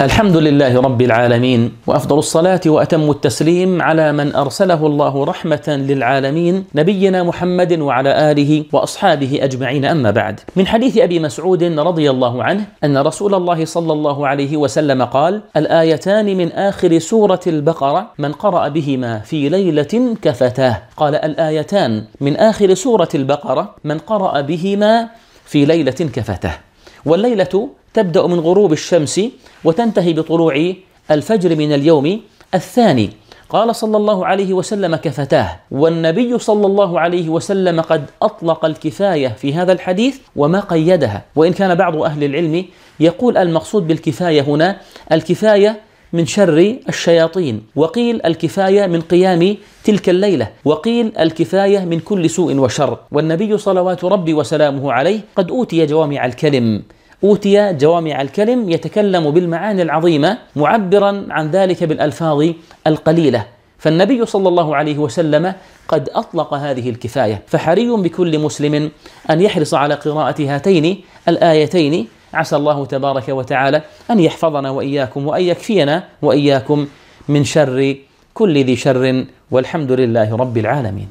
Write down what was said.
الحمد لله رب العالمين وأفضل الصلاة وأتم التسليم على من أرسله الله رحمة للعالمين نبينا محمد وعلى آله وأصحابه أجمعين. أما بعد من حديث أبي مسعود رضي الله عنه أن رسول الله صلى الله عليه وسلم قال الآيتان من آخر سورة البقرة من قرأ بهما في ليلة كفتاه قال الآيتان من آخر سورة البقرة من قرأ بهما في ليلة كفتاه والليلة تبدأ من غروب الشمس وتنتهي بطلوع الفجر من اليوم الثاني. قال صلى الله عليه وسلم كفتاه والنبي صلى الله عليه وسلم قد أطلق الكفاية في هذا الحديث وما قيدها. وإن كان بعض أهل العلم يقول المقصود بالكفاية هنا الكفاية من شر الشياطين. وقيل الكفاية من قيام تلك الليلة. وقيل الكفاية من كل سوء وشر. والنبي صلوات ربي وسلامه عليه قد أوتي جوامع الكلم. أوتي جوامع الكلم يتكلم بالمعاني العظيمة معبرا عن ذلك بالألفاظ القليلة. فالنبي صلى الله عليه وسلم قد أطلق هذه الكفاية. فحري بكل مسلم أن يحرص على قراءة هاتين الآيتين عسى الله تبارك وتعالى أن يحفظنا وإياكم وأن يكفينا وإياكم من شر كل ذي شر والحمد لله رب العالمين